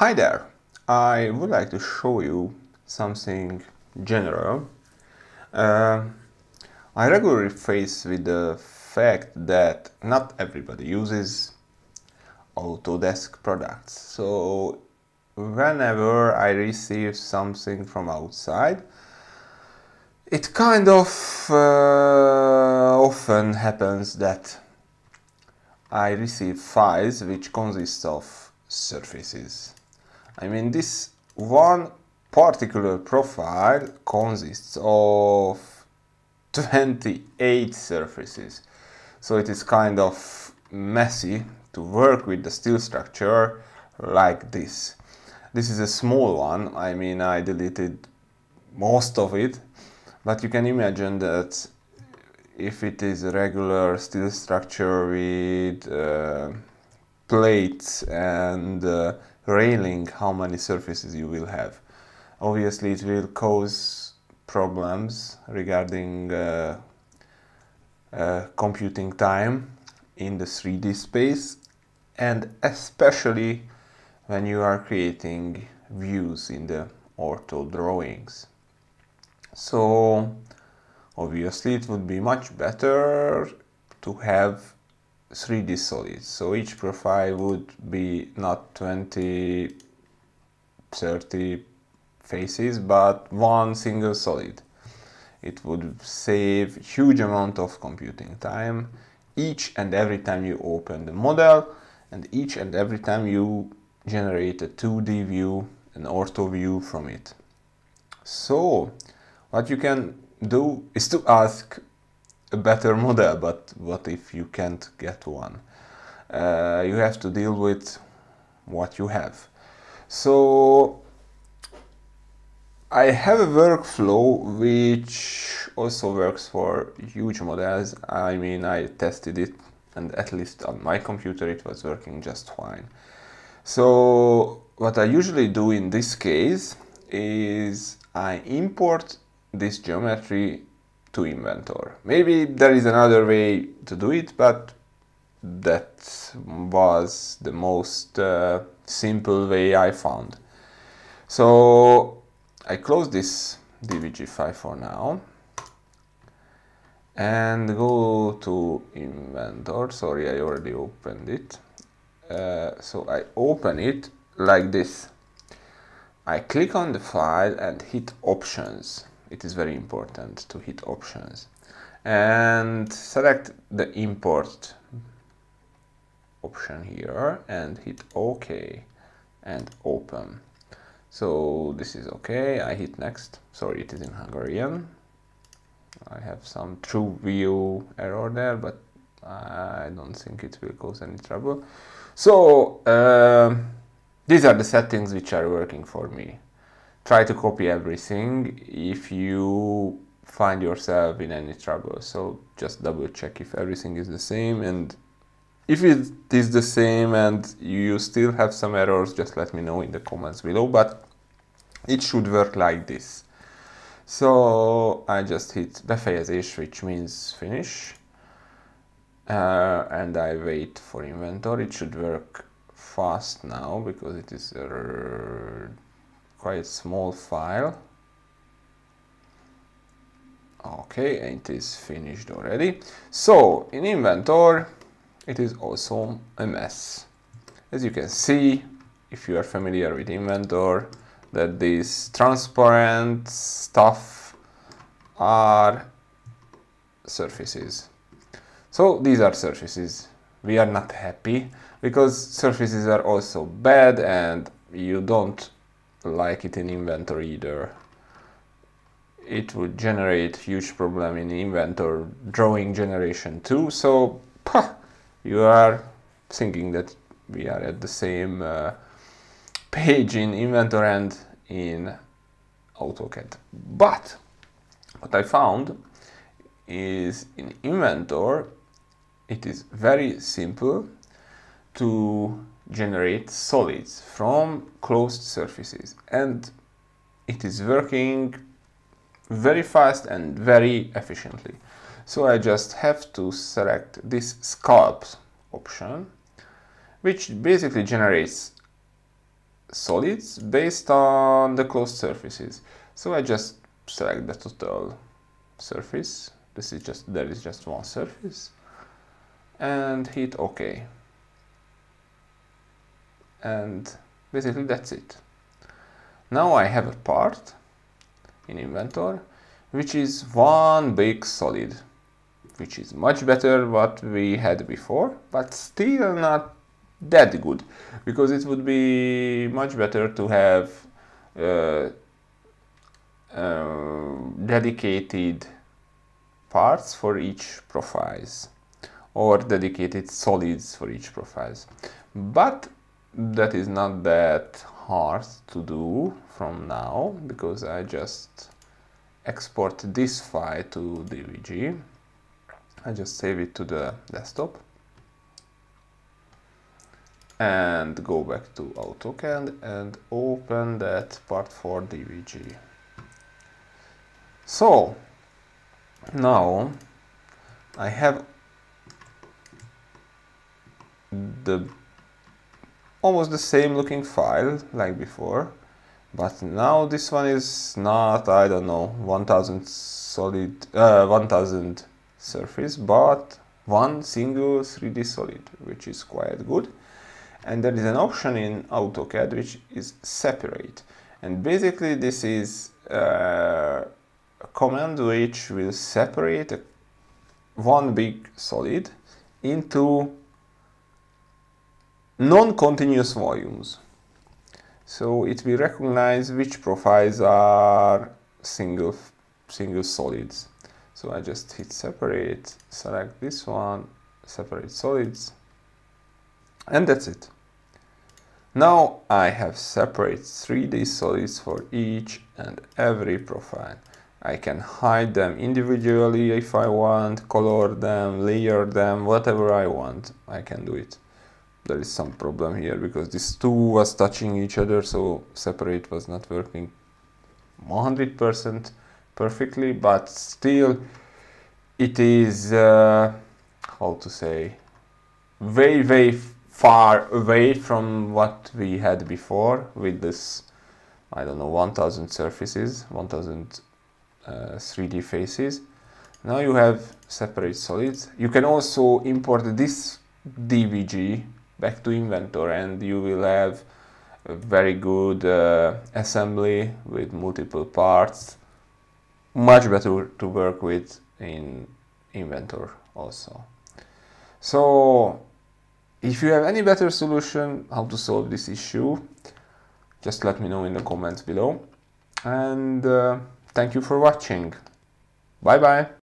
Hi there! I would like to show you something general. Uh, I regularly face with the fact that not everybody uses Autodesk products. So whenever I receive something from outside, it kind of uh, often happens that I receive files which consist of surfaces. I mean this one particular profile consists of 28 surfaces. So it is kind of messy to work with the steel structure like this. This is a small one, I mean I deleted most of it, but you can imagine that if it is a regular steel structure with uh, plates and uh, railing how many surfaces you will have. Obviously it will cause problems regarding uh, uh, computing time in the 3D space and especially when you are creating views in the ortho drawings. So obviously it would be much better to have 3D solids. So each profile would be not 20, 30 faces, but one single solid. It would save huge amount of computing time each and every time you open the model and each and every time you generate a 2D view, an ortho view from it. So what you can do is to ask a better model, but what if you can't get one? Uh, you have to deal with what you have. So I have a workflow which also works for huge models. I mean, I tested it and at least on my computer it was working just fine. So what I usually do in this case is I import this geometry to Inventor. Maybe there is another way to do it, but that was the most uh, simple way I found. So I close this DVG file for now and go to Inventor. Sorry, I already opened it. Uh, so I open it like this. I click on the file and hit options it is very important to hit options and select the import option here and hit OK and open. So this is okay, I hit next, sorry it is in Hungarian. I have some TrueView error there, but I don't think it will cause any trouble. So uh, these are the settings which are working for me try to copy everything if you find yourself in any trouble. So just double check if everything is the same and if it is the same and you still have some errors, just let me know in the comments below, but it should work like this. So I just hit befejezés, which means finish. Uh, and I wait for Inventor. It should work fast now because it is uh, quite small file. Okay it is finished already. So in inventor it is also a mess. As you can see if you are familiar with inventor that these transparent stuff are surfaces. So these are surfaces. We are not happy because surfaces are also bad and you don't like it in inventor either. It would generate huge problem in inventor drawing generation too. So pah, you are thinking that we are at the same uh, page in inventor and in AutoCAD. But what I found is in inventor it is very simple to generate solids from closed surfaces and it is working very fast and very efficiently. So I just have to select this sculpt option which basically generates solids based on the closed surfaces. So I just select the total surface. This is just, there is just one surface and hit OK. And basically that's it. Now I have a part in Inventor which is one big solid which is much better what we had before but still not that good because it would be much better to have uh, uh, dedicated parts for each profiles or dedicated solids for each profiles but that is not that hard to do from now because I just export this file to DVG I just save it to the desktop and go back to AutoCAD and open that part for DVG. So now I have the almost the same looking file like before but now this one is not I don't know 1000 solid uh, 1000 surface but one single 3D solid which is quite good. And there is an option in AutoCAD which is separate. And basically this is uh, a command which will separate one big solid into non-continuous volumes so it will recognize which profiles are single single solids so I just hit separate select this one separate solids and that's it. Now I have separate 3D solids for each and every profile. I can hide them individually if I want, color them, layer them, whatever I want, I can do it. There is some problem here because these two was touching each other so separate was not working 100% perfectly but still it is uh, how to say very very far away from what we had before with this I don't know 1000 surfaces 1000 uh, 3D faces. Now you have separate solids. You can also import this DVG back to Inventor and you will have a very good uh, assembly with multiple parts much better to work with in Inventor also so if you have any better solution how to solve this issue, just let me know in the comments below. And uh, thank you for watching. Bye bye.